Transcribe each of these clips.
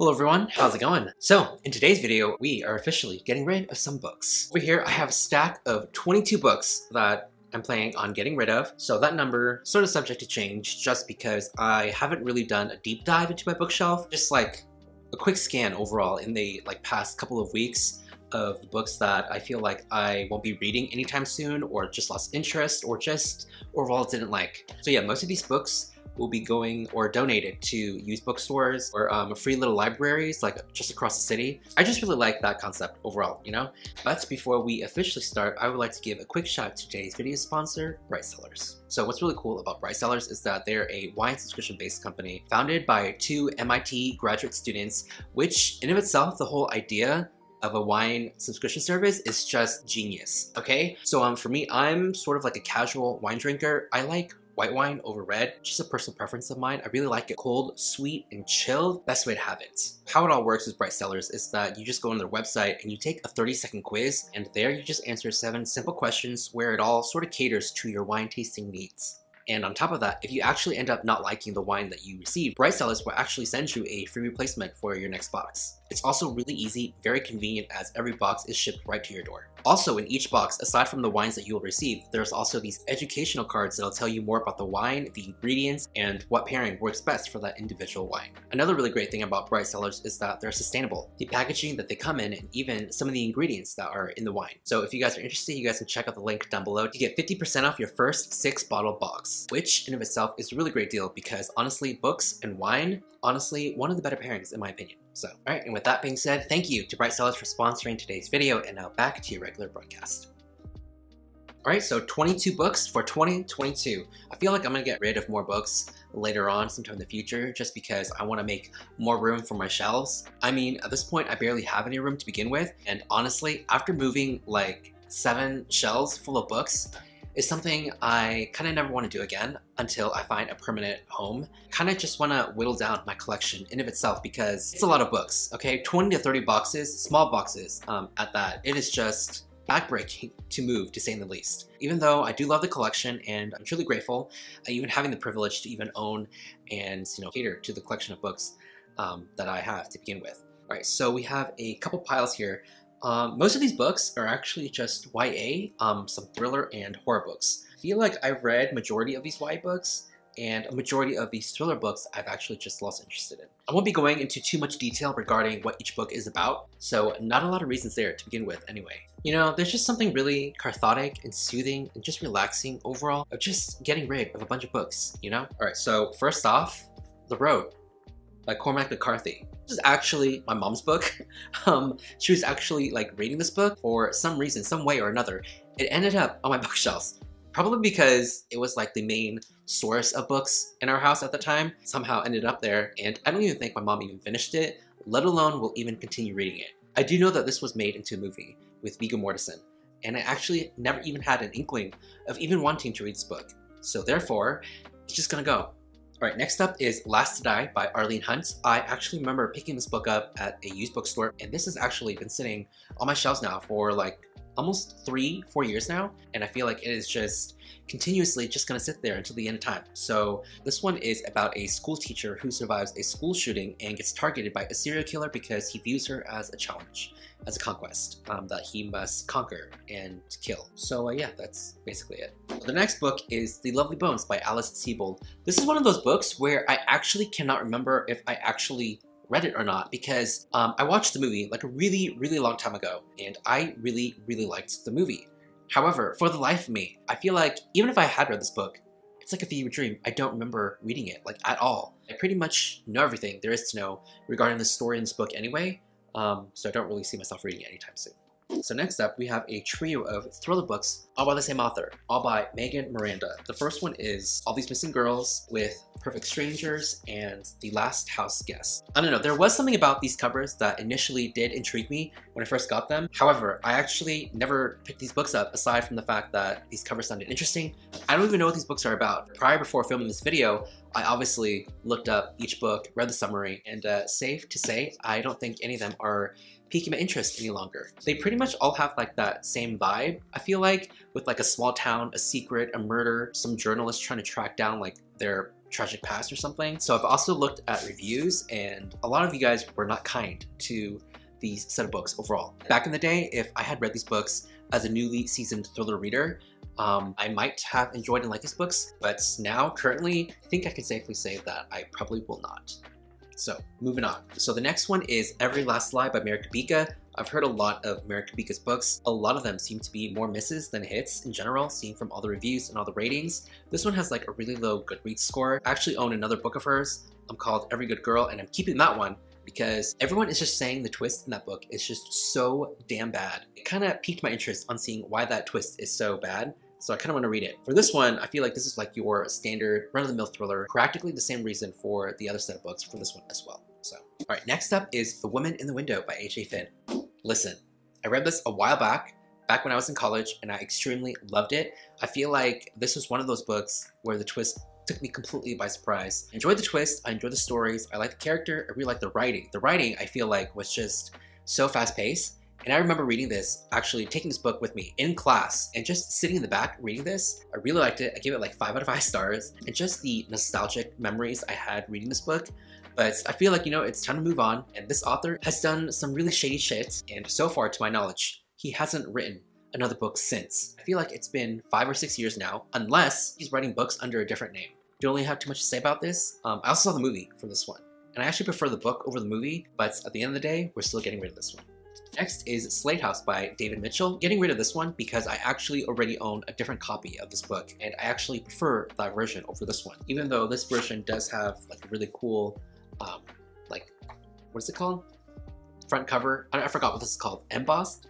Hello everyone, how's it going? So, in today's video, we are officially getting rid of some books. Over here, I have a stack of 22 books that I'm planning on getting rid of. So that number sort of subject to change just because I haven't really done a deep dive into my bookshelf. Just like a quick scan overall in the like past couple of weeks of books that I feel like I won't be reading anytime soon or just lost interest or just overall didn't like. So yeah, most of these books will be going or donated to used bookstores or um, free little libraries like just across the city. I just really like that concept overall, you know? But before we officially start, I would like to give a quick shout to today's video sponsor, Bright Cellars. So what's really cool about Bright Cellars is that they're a wine subscription-based company founded by two MIT graduate students, which in of itself, the whole idea of a wine subscription service is just genius, okay? So um, for me, I'm sort of like a casual wine drinker. I like white wine over red, just a personal preference of mine. I really like it cold, sweet, and chilled. Best way to have it. How it all works with Bright Cellars is that you just go on their website and you take a 30 second quiz and there you just answer seven simple questions where it all sort of caters to your wine tasting needs. And on top of that, if you actually end up not liking the wine that you receive, Bright Cellars will actually send you a free replacement for your next box. It's also really easy, very convenient as every box is shipped right to your door. Also in each box, aside from the wines that you will receive, there's also these educational cards that'll tell you more about the wine, the ingredients, and what pairing works best for that individual wine. Another really great thing about Bright Cellars is that they're sustainable. The packaging that they come in and even some of the ingredients that are in the wine. So if you guys are interested, you guys can check out the link down below to get 50% off your first six bottle box, which in of itself is a really great deal because honestly, books and wine, honestly, one of the better pairings in my opinion. So, alright, and with that being said, thank you to Bright Cellars for sponsoring today's video, and now back to your regular broadcast. Alright, so 22 books for 2022. I feel like I'm gonna get rid of more books later on sometime in the future just because I want to make more room for my shelves. I mean, at this point, I barely have any room to begin with, and honestly, after moving like seven shelves full of books, is something I kind of never want to do again until I find a permanent home. Kind of just want to whittle down my collection in of itself because it's a lot of books, okay? 20 to 30 boxes, small boxes um, at that. It is just backbreaking to move, to say the least. Even though I do love the collection and I'm truly grateful, uh, even having the privilege to even own and you know cater to the collection of books um, that I have to begin with. All right, so we have a couple piles here. Um, most of these books are actually just YA, um, some thriller and horror books. I feel like I've read majority of these YA books, and a majority of these thriller books I've actually just lost interest in. I won't be going into too much detail regarding what each book is about, so not a lot of reasons there to begin with anyway. You know, there's just something really cathartic and soothing and just relaxing overall of just getting rid of a bunch of books, you know? Alright, so first off, The Road by Cormac McCarthy. This is actually my mom's book. um, she was actually like reading this book for some reason, some way or another. It ended up on my bookshelves. Probably because it was like the main source of books in our house at the time. Somehow ended up there and I don't even think my mom even finished it, let alone will even continue reading it. I do know that this was made into a movie with Viggo Mortensen and I actually never even had an inkling of even wanting to read this book. So therefore, it's just gonna go. All right, next up is Last to Die by Arlene Hunt. I actually remember picking this book up at a used bookstore, and this has actually been sitting on my shelves now for like almost three, four years now, and I feel like it is just continuously just gonna sit there until the end of time. So this one is about a school teacher who survives a school shooting and gets targeted by a serial killer because he views her as a challenge, as a conquest um, that he must conquer and kill. So uh, yeah, that's basically it. The next book is The Lovely Bones by Alice Sebold. This is one of those books where I actually cannot remember if I actually read it or not because um, I watched the movie like a really, really long time ago and I really, really liked the movie. However, for the life of me, I feel like even if I had read this book, it's like a fever dream. I don't remember reading it, like at all. I pretty much know everything there is to know regarding the story in this book anyway, um, so I don't really see myself reading it anytime soon. So next up, we have a trio of thriller books, all by the same author, all by Megan Miranda. The first one is All These Missing Girls with Perfect Strangers and The Last House Guest. I don't know, there was something about these covers that initially did intrigue me when I first got them. However, I actually never picked these books up aside from the fact that these covers sounded interesting. I don't even know what these books are about. Prior before filming this video, I obviously looked up each book, read the summary, and uh, safe to say, I don't think any of them are piquing my interest any longer. They pretty much all have like that same vibe, I feel like, with like a small town, a secret, a murder, some journalist trying to track down like their tragic past or something. So I've also looked at reviews and a lot of you guys were not kind to these set of books overall. Back in the day, if I had read these books as a newly seasoned thriller reader, um, I might have enjoyed and liked his books, but now, currently, I think I can safely say that I probably will not. So, moving on. So the next one is Every Last Lie by Mary Kubica. I've heard a lot of Mary Kubica's books. A lot of them seem to be more misses than hits in general, seen from all the reviews and all the ratings. This one has like a really low Goodreads score. I actually own another book of hers I'm called Every Good Girl, and I'm keeping that one because everyone is just saying the twist in that book is just so damn bad. It kind of piqued my interest on seeing why that twist is so bad. So I kind of want to read it. For this one, I feel like this is like your standard run-of-the-mill thriller, practically the same reason for the other set of books for this one as well. So, all right, next up is The Woman in the Window by H.A. Finn. Listen, I read this a while back, back when I was in college, and I extremely loved it. I feel like this was one of those books where the twist took me completely by surprise. I enjoyed the twist, I enjoyed the stories, I like the character, I really like the writing. The writing, I feel like, was just so fast-paced. And I remember reading this, actually taking this book with me in class and just sitting in the back reading this. I really liked it. I gave it like five out of five stars and just the nostalgic memories I had reading this book. But I feel like, you know, it's time to move on. And this author has done some really shady shit. And so far, to my knowledge, he hasn't written another book since. I feel like it's been five or six years now, unless he's writing books under a different name. Don't really have too much to say about this. Um, I also saw the movie for this one, and I actually prefer the book over the movie, but at the end of the day, we're still getting rid of this one. Next is Slade House by David Mitchell. Getting rid of this one because I actually already own a different copy of this book, and I actually prefer that version over this one. Even though this version does have like a really cool, um, like, what is it called? Front cover. I, I forgot what this is called. Embossed?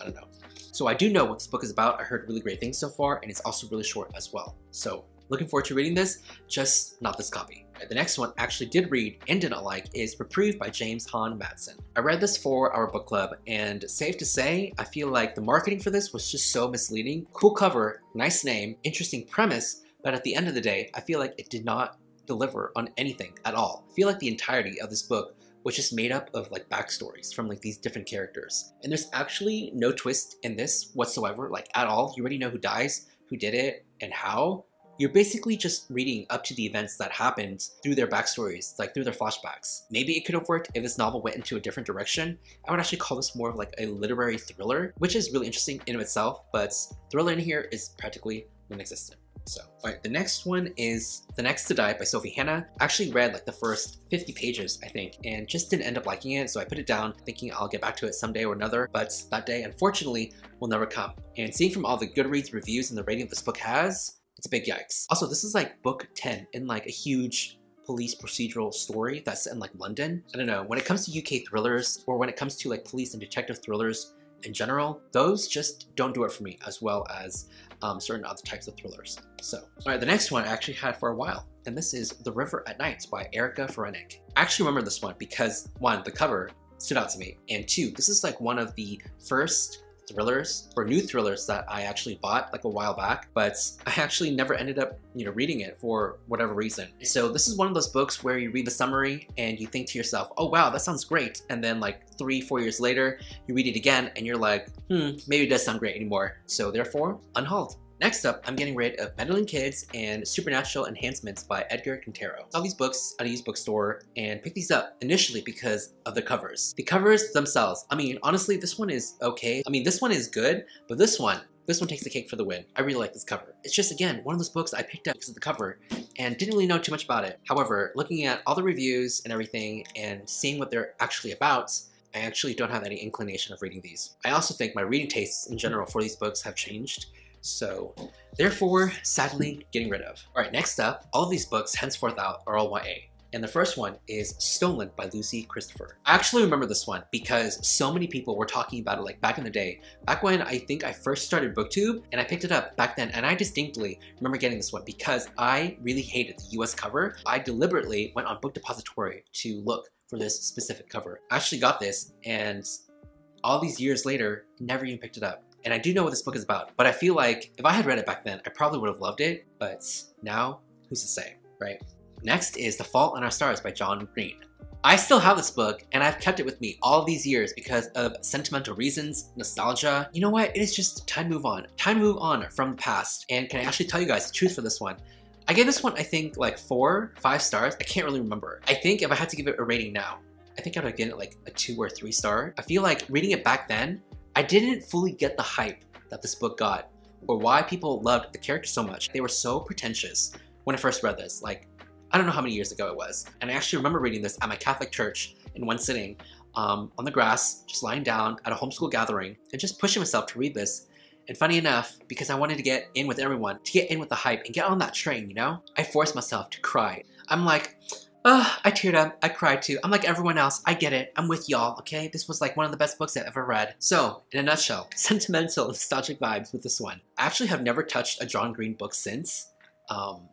I don't know. So I do know what this book is about. I heard really great things so far, and it's also really short as well. So Looking forward to reading this, just not this copy. The next one I actually did read and did not like is Reprieve by James Han Mattson. I read this for our book club, and safe to say, I feel like the marketing for this was just so misleading. Cool cover, nice name, interesting premise, but at the end of the day, I feel like it did not deliver on anything at all. I feel like the entirety of this book was is made up of like backstories from like these different characters. And there's actually no twist in this whatsoever, like at all. You already know who dies, who did it, and how you're basically just reading up to the events that happened through their backstories, like through their flashbacks. Maybe it could have worked if this novel went into a different direction. I would actually call this more of like a literary thriller, which is really interesting in of itself, but thriller in here is practically non-existent. So, alright, the next one is The Next to Die by Sophie Hannah. I actually read like the first 50 pages, I think, and just didn't end up liking it, so I put it down thinking I'll get back to it someday or another, but that day, unfortunately, will never come. And seeing from all the Goodreads reviews and the rating this book has, it's a big yikes. Also, this is like book 10 in like a huge police procedural story that's in like London. I don't know, when it comes to UK thrillers or when it comes to like police and detective thrillers in general, those just don't do it for me as well as um, certain other types of thrillers. So, all right, the next one I actually had for a while, and this is The River at Night by Erica Ferencik. I actually remember this one because one, the cover stood out to me, and two, this is like one of the first thrillers or new thrillers that I actually bought like a while back, but I actually never ended up, you know, reading it for whatever reason. So this is one of those books where you read the summary and you think to yourself, oh wow, that sounds great. And then like three, four years later, you read it again and you're like, hmm, maybe it does sound great anymore. So therefore, unhauled. Next up, I'm getting rid of Meddling Kids and Supernatural Enhancements by Edgar Cantero. I saw these books at a used bookstore and picked these up initially because of the covers. The covers themselves, I mean, honestly, this one is okay. I mean, this one is good, but this one, this one takes the cake for the win. I really like this cover. It's just, again, one of those books I picked up because of the cover and didn't really know too much about it. However, looking at all the reviews and everything and seeing what they're actually about, I actually don't have any inclination of reading these. I also think my reading tastes in general for these books have changed so therefore, sadly, getting rid of. All right, next up, all these books henceforth out are all YA. And the first one is Stolen by Lucy Christopher. I actually remember this one because so many people were talking about it like back in the day. Back when I think I first started BookTube and I picked it up back then and I distinctly remember getting this one because I really hated the US cover. I deliberately went on Book Depository to look for this specific cover. I actually got this and all these years later, never even picked it up. And I do know what this book is about, but I feel like if I had read it back then, I probably would have loved it, but now, who's to say, right? Next is The Fault in Our Stars by John Green. I still have this book, and I've kept it with me all these years because of sentimental reasons, nostalgia. You know what? It is just time to move on. Time to move on from the past. And can I actually tell you guys the truth for this one? I gave this one, I think, like four, five stars. I can't really remember. I think if I had to give it a rating now, I think I would give it like a two or three star. I feel like reading it back then, I didn't fully get the hype that this book got or why people loved the characters so much. They were so pretentious when I first read this. Like, I don't know how many years ago it was. And I actually remember reading this at my Catholic church in one sitting um, on the grass, just lying down at a homeschool gathering and just pushing myself to read this. And funny enough, because I wanted to get in with everyone, to get in with the hype and get on that train, you know, I forced myself to cry. I'm like, oh, I teared up, I cried too. I'm like everyone else, I get it, I'm with y'all, okay? This was like one of the best books I've ever read. So, in a nutshell, sentimental, nostalgic vibes with this one. I actually have never touched a John Green book since. Um,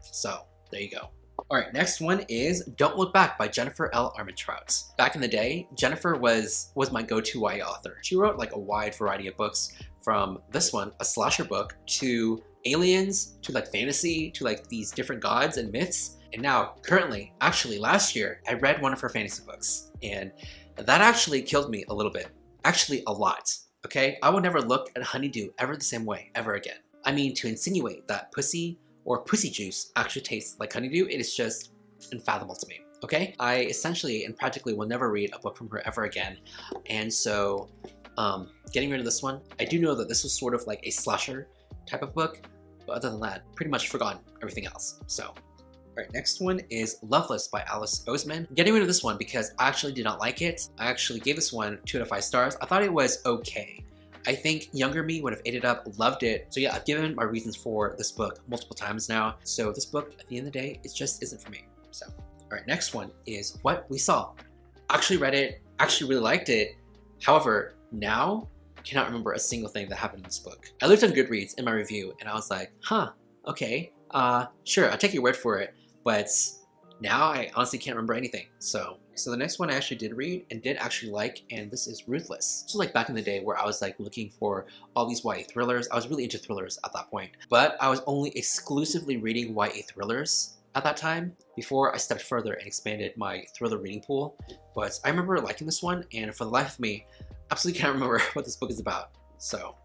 so, there you go. All right, next one is Don't Look Back by Jennifer L. Armentrout. Back in the day, Jennifer was was my go-to YA author. She wrote like a wide variety of books from this one, a slasher book, to aliens, to like fantasy, to like these different gods and myths. And now, currently, actually last year, I read one of her fantasy books and that actually killed me a little bit. Actually, a lot. Okay? I will never look at honeydew ever the same way, ever again. I mean, to insinuate that pussy or pussy juice actually tastes like honeydew, it is just unfathomable to me. Okay? I essentially and practically will never read a book from her ever again. And so, um, getting rid of this one, I do know that this was sort of like a slasher type of book, but other than that, pretty much forgotten everything else. So, Alright, next one is Loveless by Alice Oseman. getting rid of this one because I actually did not like it. I actually gave this one 2 out of 5 stars. I thought it was okay. I think younger me would have ate it up, loved it. So yeah, I've given my reasons for this book multiple times now. So this book, at the end of the day, it just isn't for me. So, all right, next one is What We Saw. Actually read it, actually really liked it. However, now cannot remember a single thing that happened in this book. I looked on Goodreads in my review and I was like, huh, okay, uh, sure, I'll take your word for it. But now I honestly can't remember anything. So so the next one I actually did read and did actually like, and this is Ruthless. So like back in the day where I was like looking for all these YA thrillers. I was really into thrillers at that point, but I was only exclusively reading YA thrillers at that time before I stepped further and expanded my thriller reading pool. But I remember liking this one, and for the life of me, absolutely can't remember what this book is about. So,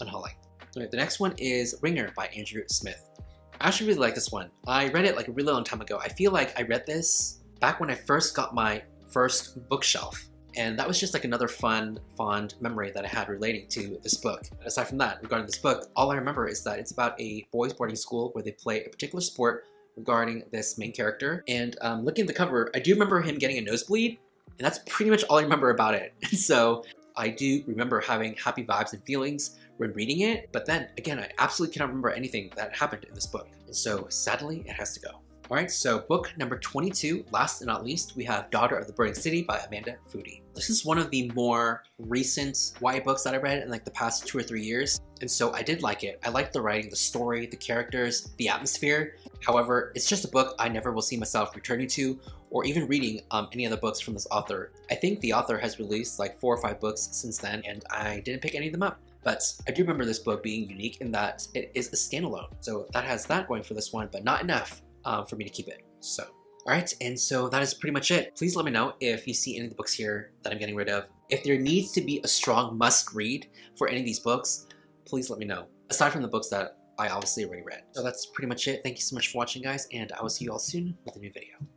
unhauling. Right, the next one is Winger by Andrew Smith. I actually really like this one. I read it like a really long time ago. I feel like I read this back when I first got my first bookshelf. And that was just like another fun, fond memory that I had relating to this book. Aside from that, regarding this book, all I remember is that it's about a boys' boarding school where they play a particular sport regarding this main character. And um, looking at the cover, I do remember him getting a nosebleed, and that's pretty much all I remember about it. so I do remember having happy vibes and feelings when reading it, but then again, I absolutely cannot remember anything that happened in this book. And so sadly, it has to go. All right, so book number 22, last and not least, we have Daughter of the Burning City by Amanda Foody. This is one of the more recent YA books that I read in like the past two or three years, and so I did like it. I liked the writing, the story, the characters, the atmosphere. However, it's just a book I never will see myself returning to or even reading um, any other books from this author. I think the author has released like four or five books since then, and I didn't pick any of them up. But I do remember this book being unique in that it is a standalone. So that has that going for this one, but not enough um, for me to keep it. So, all right, and so that is pretty much it. Please let me know if you see any of the books here that I'm getting rid of. If there needs to be a strong must read for any of these books, please let me know. Aside from the books that I obviously already read. So that's pretty much it. Thank you so much for watching, guys, and I will see you all soon with a new video.